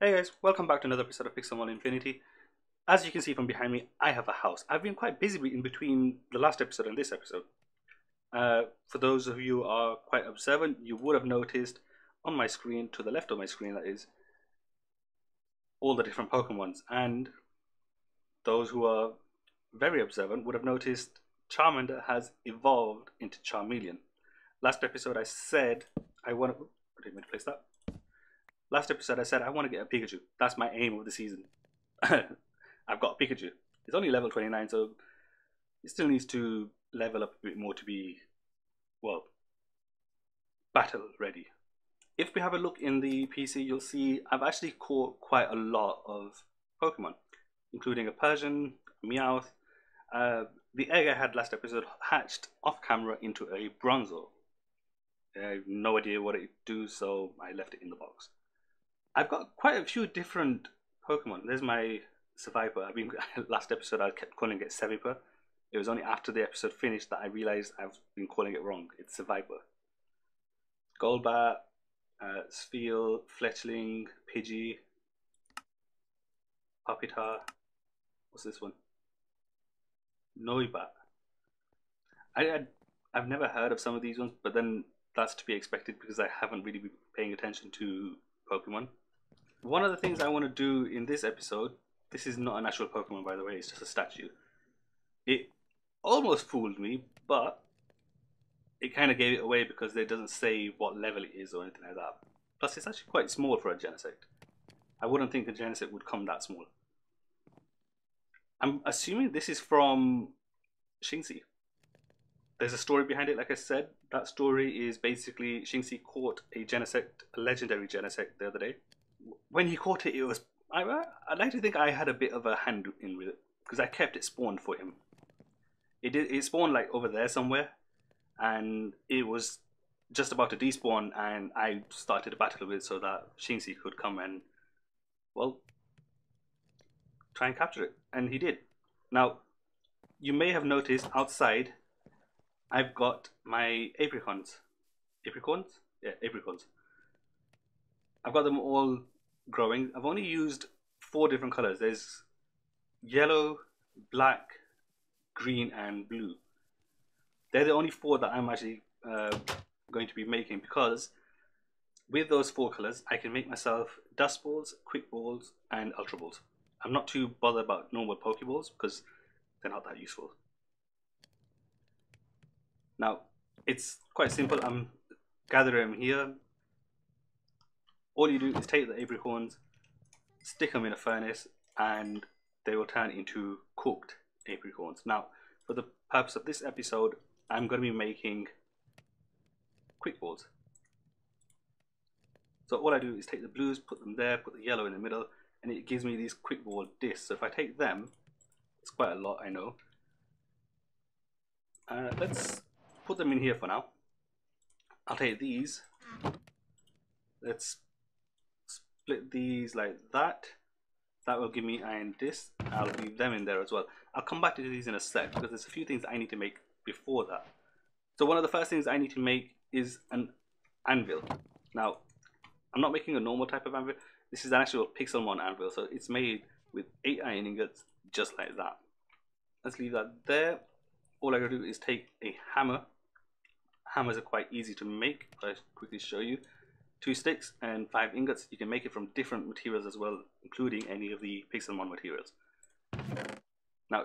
Hey guys, welcome back to another episode of Pixelmon Infinity. As you can see from behind me, I have a house. I've been quite busy in between the last episode and this episode. Uh, for those of you who are quite observant, you would have noticed on my screen, to the left of my screen that is, all the different Pokemons. And those who are very observant would have noticed Charmander has evolved into Charmeleon. Last episode I said I want to... I didn't mean to place that. Last episode I said I want to get a Pikachu. That's my aim of the season. I've got a Pikachu. It's only level 29, so it still needs to level up a bit more to be, well, battle ready. If we have a look in the PC, you'll see I've actually caught quite a lot of Pokemon, including a Persian, Meowth. Uh, the egg I had last episode hatched off camera into a Bronzor. I have no idea what it do, so I left it in the box. I've got quite a few different Pokemon. There's my Seviper. I mean, last episode I kept calling it Seviper. It was only after the episode finished that I realized I've been calling it wrong. It's Seviper. Golbat, uh, Fletchling, Pidgey, Pupitar. What's this one? Noibat. I, I I've never heard of some of these ones, but then that's to be expected because I haven't really been paying attention to Pokemon. One of the things I want to do in this episode, this is not an actual Pokemon by the way, it's just a statue. It almost fooled me, but it kind of gave it away because it doesn't say what level it is or anything like that. Plus, it's actually quite small for a Genesect. I wouldn't think a Genesect would come that small. I'm assuming this is from Shinxie. There's a story behind it, like I said. That story is basically Shinxie caught a Genesect, a legendary Genesect, the other day. When he caught it, it was. I, I'd like to think I had a bit of a hand in with it because I kept it spawned for him. It did. It spawned like over there somewhere, and it was just about to despawn, and I started a battle with it so that Shinxie could come and, well, try and capture it, and he did. Now, you may have noticed outside, I've got my apricorns. Apricorns? Yeah, apricorns. I've got them all growing. I've only used four different colors. There's yellow, black, green, and blue. They're the only four that I'm actually uh, going to be making because with those four colors, I can make myself dusk balls, quick balls, and ultra balls. I'm not too bothered about normal Pokeballs because they're not that useful. Now, it's quite simple. I'm gathering them here. All you do is take the apricorns, stick them in a furnace, and they will turn into cooked apricorns. Now, for the purpose of this episode, I'm going to be making quick balls. So all I do is take the blues, put them there, put the yellow in the middle, and it gives me these quick ball discs. So if I take them, it's quite a lot, I know. Uh, let's put them in here for now. I'll take these. Let's split these like that. That will give me iron discs. I'll leave them in there as well. I'll come back to these in a sec because there's a few things I need to make before that. So one of the first things I need to make is an anvil. Now, I'm not making a normal type of anvil. This is an actual Pixelmon anvil, so it's made with 8 iron ingots, just like that. Let's leave that there. All I gotta do is take a hammer. Hammers are quite easy to make, I'll quickly show you. Two sticks and five ingots. You can make it from different materials as well, including any of the Pixelmon materials. Now,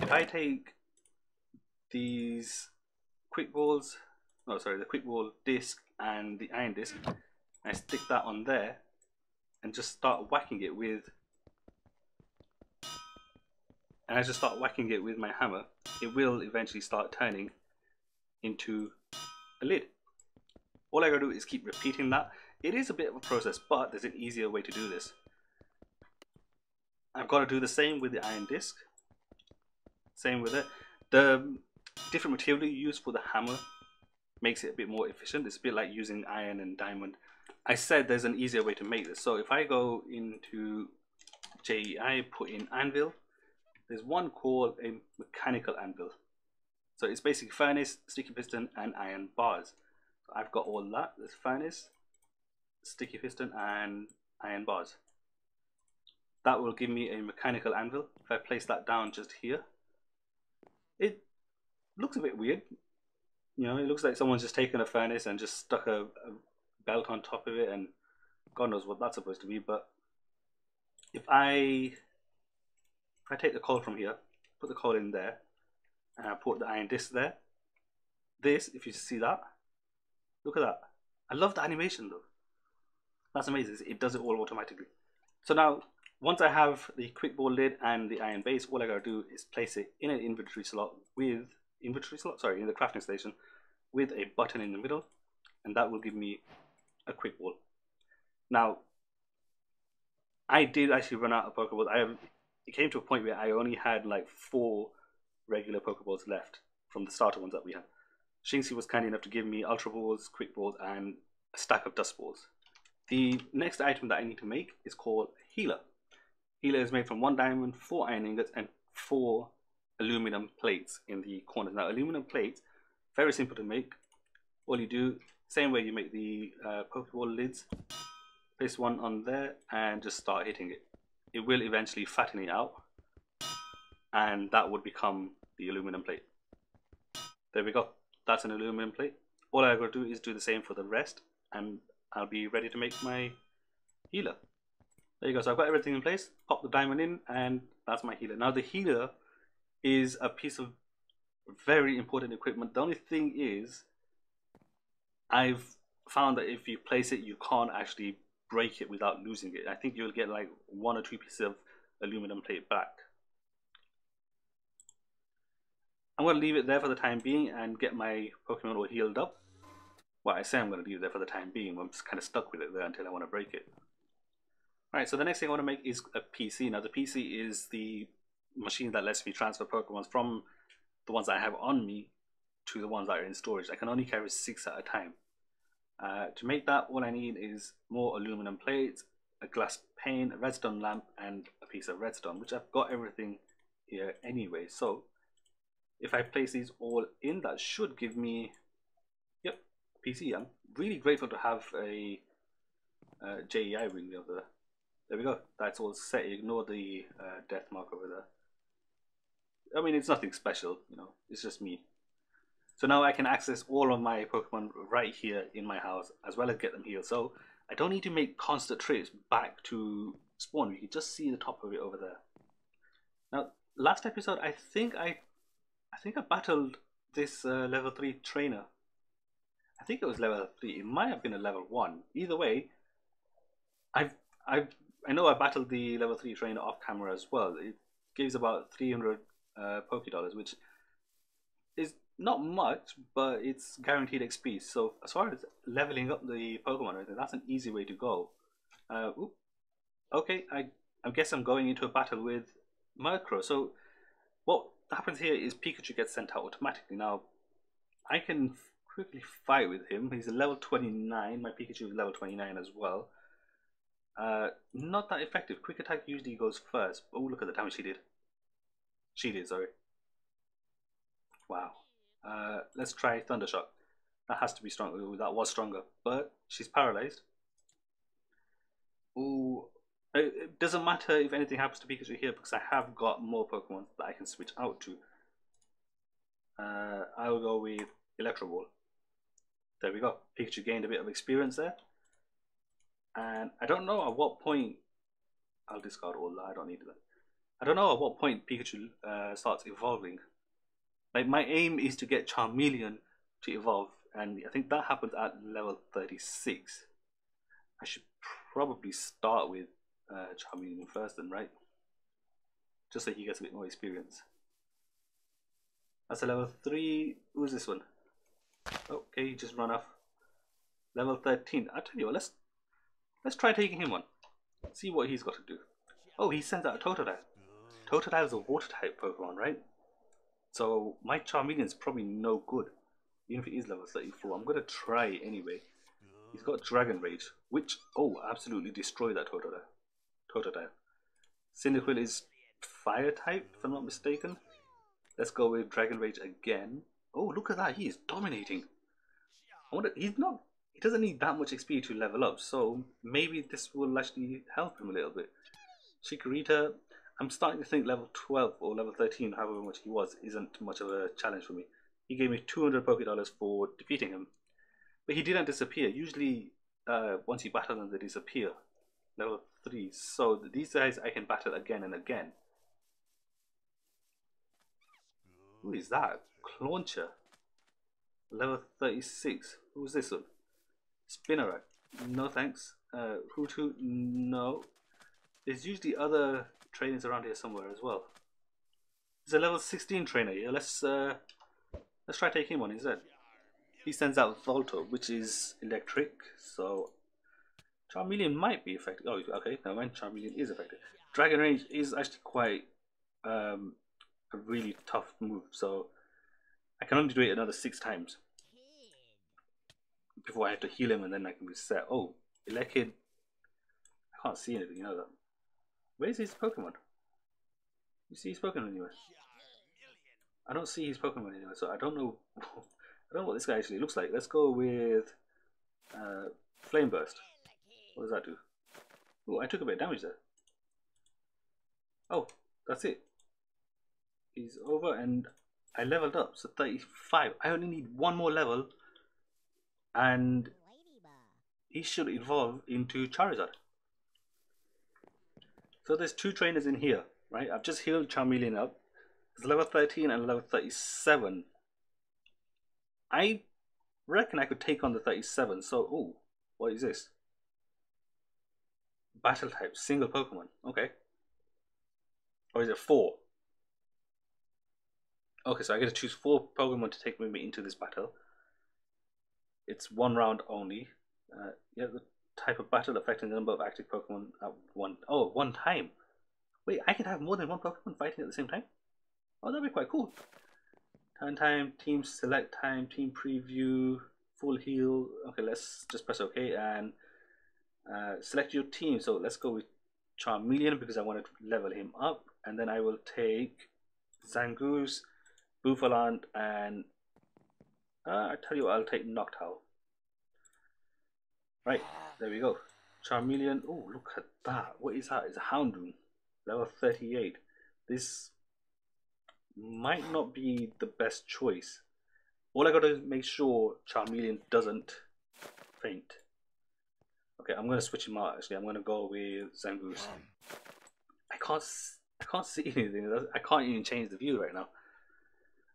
if I take these quick balls, no, sorry, the quick ball disc and the iron disc, I stick that on there and just start whacking it with and I just start whacking it with my hammer, it will eventually start turning into a lid. All I gotta do is keep repeating that. It is a bit of a process, but there's an easier way to do this. I've got to do the same with the iron disc. Same with it. The different material you use for the hammer makes it a bit more efficient. It's a bit like using iron and diamond. I said there's an easier way to make this. So if I go into JEI, put in anvil, there's one called a mechanical anvil. So it's basically furnace, sticky piston, and iron bars. I've got all that. There's furnace, sticky piston, and iron bars. that will give me a mechanical anvil. If I place that down just here, it looks a bit weird. You know, it looks like someone's just taken a furnace and just stuck a, a belt on top of it, and God knows what that's supposed to be. But if I if I take the coal from here, put the coal in there, and I put the iron disc there, this, if you see that, look at that. I love the animation though. That's amazing. It does it all automatically. So now, once I have the quick ball lid and the iron base, all I gotta do is place it in an inventory slot with inventory slot, sorry, in the crafting station with a button in the middle, and that will give me a quick ball. Now, I did actually run out of Pokeballs. I have, it came to a point where I only had like four regular Pokeballs left from the starter ones that we had. Shinxie was kind enough to give me Ultra Balls, Quick Balls, and a stack of Dusk Balls. The next item that I need to make is called Healer. Healer is made from one diamond, four iron ingots, and four aluminum plates in the corners. Now, aluminum plates, very simple to make. All you do, same way you make the uh, Pokeball lids, place one on there and just start hitting it. It will eventually fatten it out, and that would become the aluminum plate. There we go. That's an aluminum plate. All I gotta do is do the same for the rest, and I'll be ready to make my healer. There you go. So I've got everything in place. Pop the diamond in, and that's my healer. Now the healer is a piece of very important equipment. The only thing is, I've found that if you place it, you can't actually break it without losing it. I think you'll get like one or two pieces of aluminum plate back. I'm going to leave it there for the time being and get my Pokemon all healed up. Well, I say I'm going to leave it there for the time being. I'm just kind of stuck with it there until I want to break it. Alright, so the next thing I want to make is a PC. Now the PC is the machine that lets me transfer Pokemon from the ones I have on me to the ones that are in storage. I can only carry six at a time. Uh, to make that, all I need is more aluminum plates, a glass pane, a redstone lamp, and a piece of redstone, which I've got everything here anyway. So if I place these all in, that should give me, yep, PC. I'm really grateful to have a uh, JEI ring over there. There we go. That's all set. Ignore the uh, death mark over there. I mean, it's nothing special, you know, it's just me. So now I can access all of my Pokemon right here in my house, as well as get them healed. So I don't need to make constant trips back to spawn. You can just see the top of it over there. Now, last episode, I think I, I think I battled this uh, level three trainer. I think it was level three. It might have been a level one. Either way, I've, I've, I know I battled the level three trainer off camera as well. It gives about 300 uh, Poké Dollars, which is not much, but it's guaranteed XP. So as far as leveling up the Pokemon, that's an easy way to go. Uh, okay, I I guess I'm going into a battle with Murkrow. So what happens here is Pikachu gets sent out automatically. Now I can quickly fight with him. He's a level 29. My Pikachu is level 29 as well. Uh, not that effective. Quick attack usually goes first. Oh, look at the damage he did. She did, sorry. Wow. Uh, let's try Thundershock. That has to be stronger. Ooh, that was stronger. But she's paralyzed. Ooh. It, it doesn't matter if anything happens to Pikachu here because I have got more Pokemon that I can switch out to. Uh, I will go with Electro Ball. There we go. Pikachu gained a bit of experience there. And I don't know at what point I'll discard all that. I don't need that. I don't know at what point Pikachu uh, starts evolving. Like my aim is to get Charmeleon to evolve, and I think that happens at level 36. I should probably start with uh, first, then, right? Just so he gets a bit more experience. That's a level 3. Who's this one? Okay, he just run off. Level 13. I tell you what, let's let's try taking him on. See what he's got to do. Oh, he sends out a Totodile. Totodile is a water type Pokemon, right? So my Charmeleon is probably no good, even if it is level 34. I'm gonna try anyway. He's got Dragon Rage, which oh absolutely destroy that Totodile. Totodile. Cyndaquil is fire type, if I'm not mistaken. Let's go with Dragon Rage again. Oh look at that, he is dominating. I wonder he's not he doesn't need that much XP to level up, so maybe this will actually help him a little bit. Chikorita, I'm starting to think level 12 or level 13, however much he was, isn't much of a challenge for me. He gave me 200 Poké Dollars for defeating him. But he didn't disappear. Usually, uh, once you battle them, they disappear. Level 3. So these guys I can battle again and again. Who is that? Clauncher. Level 36. Who's this one? Spinarak. No thanks. Uh, Hoothoot. No. There's usually other trainers around here somewhere as well. There's a level 16 trainer here. Let's uh, let's try taking him on instead. He sends out Voltorb, which is electric, so Charmeleon might be affected. Oh, okay, never mind. Charmeleon is affected. Dragon Rage is actually quite um, a really tough move, so I can only do it another six times before I have to heal him, and then I can reset. Oh, Elekid. I can't see anything. You know that. Where's his Pokemon? You see his Pokemon anywhere? I don't see his Pokemon anywhere, so I don't know. I don't know what this guy actually looks like. Let's go with uh, Flame Burst. What does that do? Oh, I took a bit of damage there. Oh, that's it. He's over and I leveled up, so 35. I only need one more level and he should evolve into Charizard. So there's two trainers in here, right? I've just healed Charmeleon up. It's level 13 and level 37. I reckon I could take on the 37. So, oh, what is this? Battle type, single Pokemon. Okay. Or is it four? Okay, so I get to choose four Pokemon to take with me into this battle. It's one round only. Uh, yeah, the type of battle affecting the number of active Pokemon at one oh one time. Wait, I can have more than one Pokemon fighting at the same time? Oh, that'd be quite cool. Turn time, team select time, team preview, full heal. Okay, let's just press OK and uh, select your team. So let's go with Charmeleon because I want to level him up. And then I will take Zangoose, Bouffalant, and uh, I tell you I'll take Noctowl. Right, there we go. Charmeleon. Oh, look at that. What is that? It's a Houndoom. Level 38. This might not be the best choice. All I gotta make sure Charmeleon doesn't faint. Okay, I'm gonna switch him out. Actually, I'm gonna go with Zangoose. I can't, I can't see anything. I can't even change the view right now.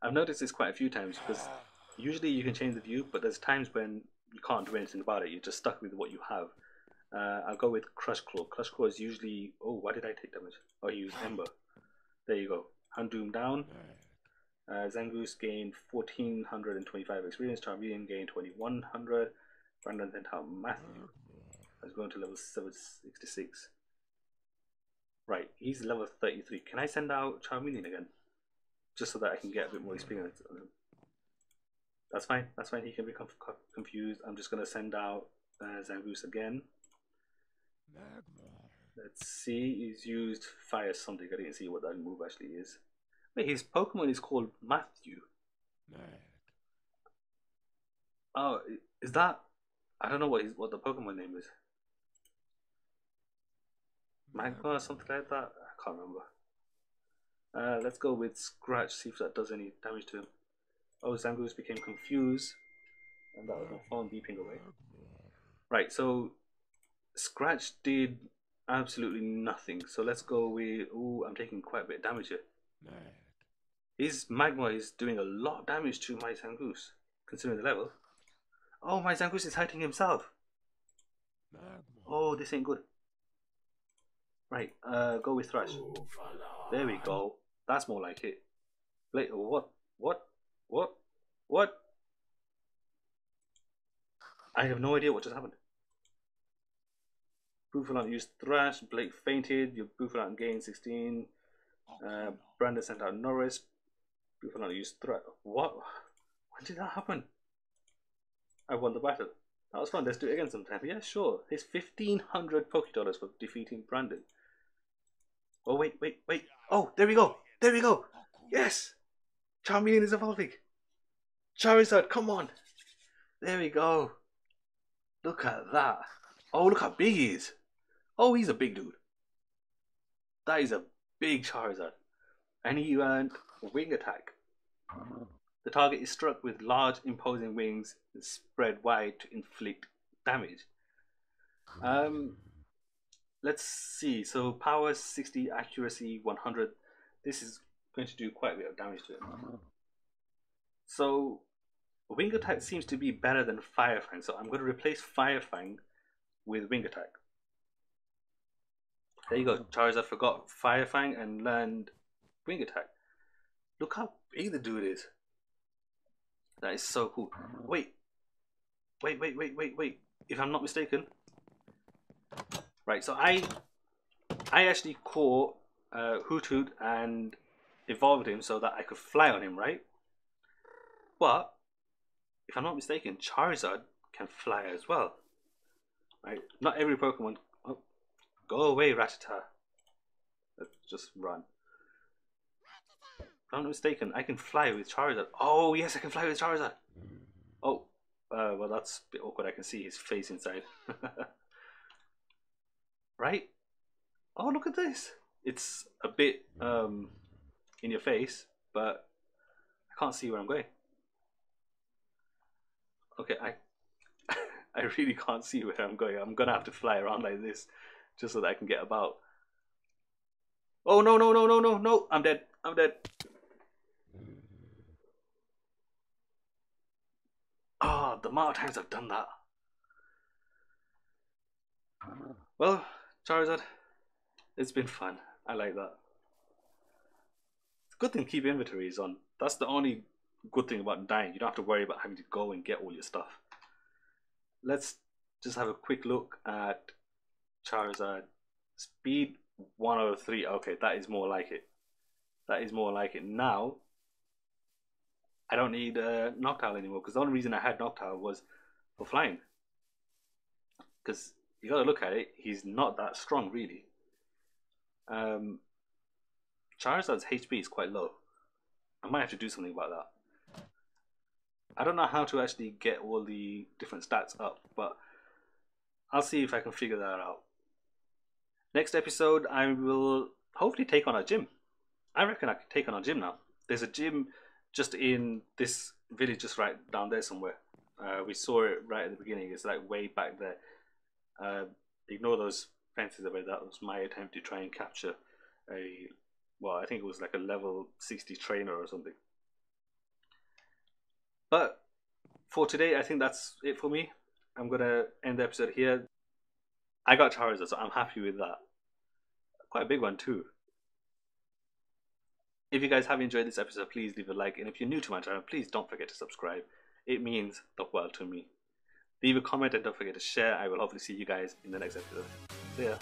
I've noticed this quite a few times because usually you can change the view, but there's times when you can't do anything about it. You're just stuck with what you have. Uh, I'll go with Crush Claw. Crush Claw is usually. Oh, why did I take damage? Oh, I used Ember. There you go. Houndoom down. Uh, Zangoose gained 1425 experience. Charmeleon gained 2100. Brandon sent out Matthew. Was going to level 766. Right, he's level 33. Can I send out Charmeleon again? Just so that I can get a bit more experience on him. That's fine. That's fine. He can be confused. I'm just going to send out uh, Zangoose again. Let's see. He's used fire something. I didn't see what that move actually is. Wait, his Pokemon is called Matthew. Oh, is that? I don't know what his, what the Pokemon name is. Magmar or something like that. I can't remember. Uh, let's go with Scratch. See if that does any damage to him. Oh, Zangoose became confused. And that was my phone beeping away. Right, so Scratch did absolutely nothing. So let's go with... Oh, I'm taking quite a bit of damage here. His Magmar is doing a lot of damage to my Zangoose, considering the level. Oh, my Zangoose is hurting himself. Oh, this ain't good. Right, uh, go with Thrash. There we go. That's more like it. Wait, what? What? What? What? I have no idea what just happened. Bouffalant used Thrash, Blake fainted, your Bouffalant gained 16. Uh, Brandon sent out Norris. Bouffalant used Thrash. What? When did that happen? I won the battle. That was fun. Let's do it again sometime. Yeah, sure. Here's 1500 Poké Dollars for defeating Brandon. Oh, wait, wait, wait. Oh, there we go. There we go. Yes. Charmeleon is evolving. Charizard, come on. There we go. Look at that. Oh, look how big he is. Oh, he's a big dude. That is a big Charizard. And he earned Wing Attack. The target is struck with large imposing wings that spread wide to inflict damage. Um, let's see. So power 60, accuracy 100. This is going to do quite a bit of damage to it. So Wing Attack seems to be better than Fire Fang. So I'm going to replace Fire Fang with Wing Attack. There you go. Charizard forgot Fire Fang and learned Wing Attack. Look how big the dude is. That is so cool. Wait. Wait, wait, wait, wait, wait. If I'm not mistaken. Right, so I I actually caught uh, Hoot and evolved him so that I could fly on him, right? But, if I'm not mistaken, Charizard can fly as well. Right? Not every Pokemon... Oh, go away, Rattata. Let's just run. If I'm not mistaken, I can fly with Charizard. Oh, yes, I can fly with Charizard. Oh, uh, well, that's a bit awkward. I can see his face inside. right? Oh, look at this. It's a bit um, in your face, but I can't see where I'm going. Okay, I I really can't see where I'm going. I'm gonna have to fly around like this just so that I can get about. Oh no no no no no no! I'm dead. I'm dead. Ah, oh, the amount of times I've done that. Well, Charizard, it's been fun. I like that. It's a good thing keep inventories on. That's the only good thing about dying. You don't have to worry about having to go and get all your stuff. Let's just have a quick look at Charizard. Speed 103. Okay, that is more like it. That is more like it. Now, I don't need uh, Noctowl anymore because the only reason I had Noctowl was for flying. Because you got to look at it, he's not that strong really. Um, Charizard's HP is quite low. I might have to do something about that. I don't know how to actually get all the different stats up, but I'll see if I can figure that out. Next episode, I will hopefully take on a gym. I reckon I can take on a gym now. There's a gym just in this village, just right down there somewhere. Uh, we saw it right at the beginning. It's like way back there. Uh, ignore those fences about that. was my attempt to try and capture a, well, I think it was like a level 60 trainer or something. But for today, I think that's it for me. I'm gonna end the episode here. I got Charizard, so I'm happy with that. Quite a big one too. If you guys have enjoyed this episode, please leave a like, and if you're new to my channel, please don't forget to subscribe. It means the world to me. Leave a comment and don't forget to share. I will hopefully see you guys in the next episode. See ya.